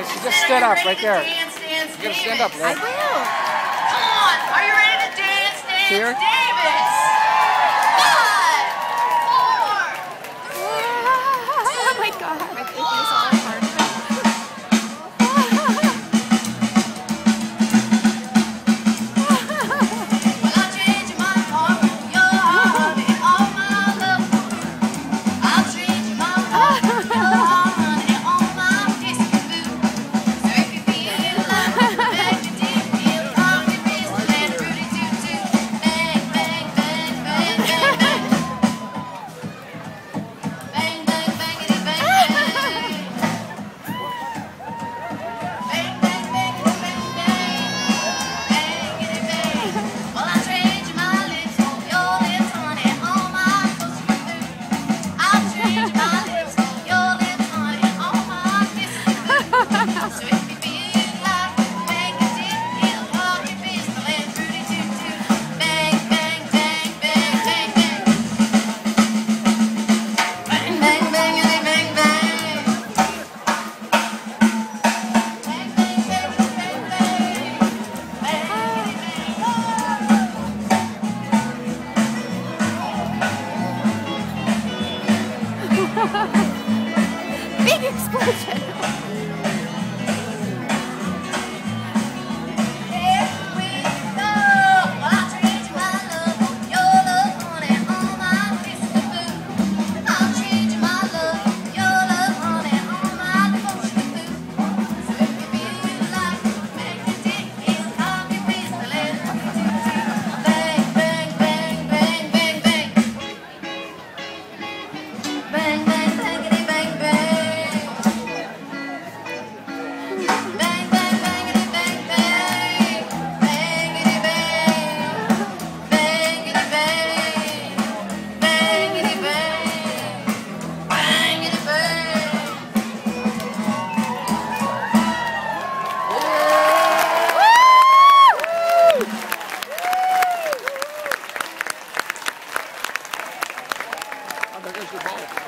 Okay, so just stood up right there. Dance, dance, you gotta stand up, right? I will. Come on, are you ready to dance, dance, Here? dance? explosion. Super Bowl.